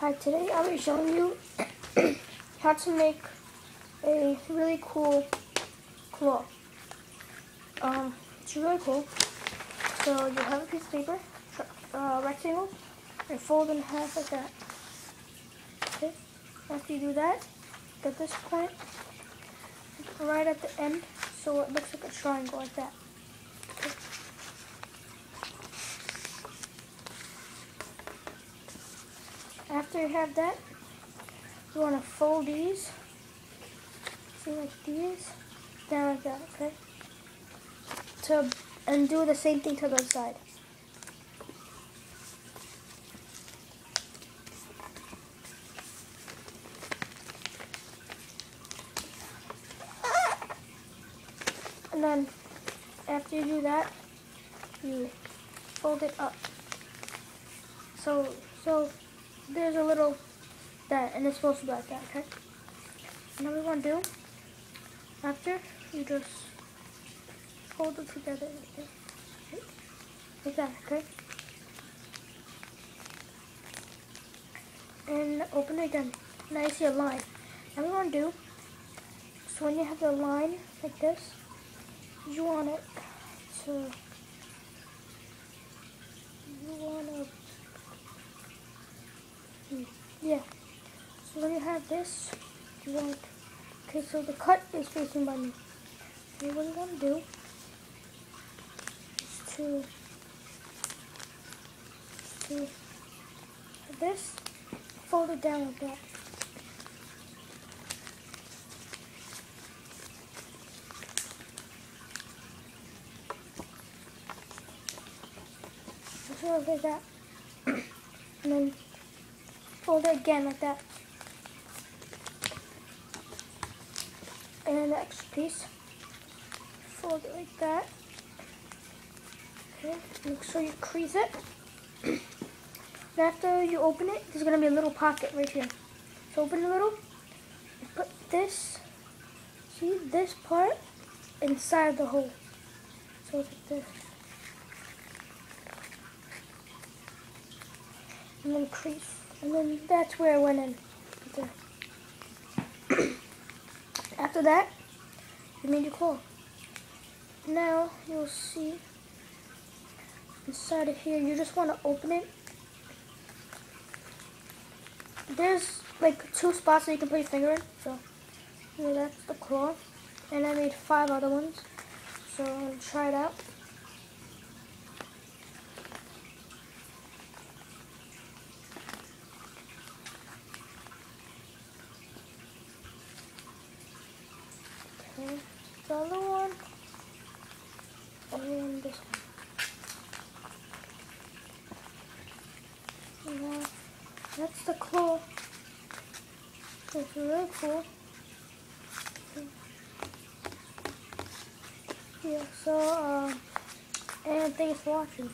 Hi, today I'll be showing you how to make a really cool claw. Um, it's really cool. So you have a piece of paper, uh, rectangle, and fold in half like that. Okay. After you do that, get this point right at the end, so it looks like a triangle like that. After you have that, you want to fold these, see like these, down like that, okay? To, and do the same thing to the other side. And then after you do that, you fold it up. So, so there's a little that, and it's supposed to be like that, okay? And then we want to do, after, you just hold it together like, like that, okay? And open it again. Now you see a line. Now we want to do, so when you have the line like this, you want it to, you want to yeah. So when you have this, you want, okay, so the cut is facing by me. So what you want to do is to, to this, fold it down like that. So like that. and then fold it again like that. And then the extra piece, fold it like that. Okay, make sure you crease it. and after you open it, there's gonna be a little pocket right here. So open a little, put this, see this part inside the hole. So it's like this. And then crease. And then that's where I went in. After that, you made your claw. Now you'll see inside of here, you just want to open it. There's like two spots that you can put your finger in. So that's the claw. And I made five other ones. So I'm to try it out. Okay, the other one, and this one. Now, that's the claw. It's really cool. Yeah, so, um, and thanks for watching.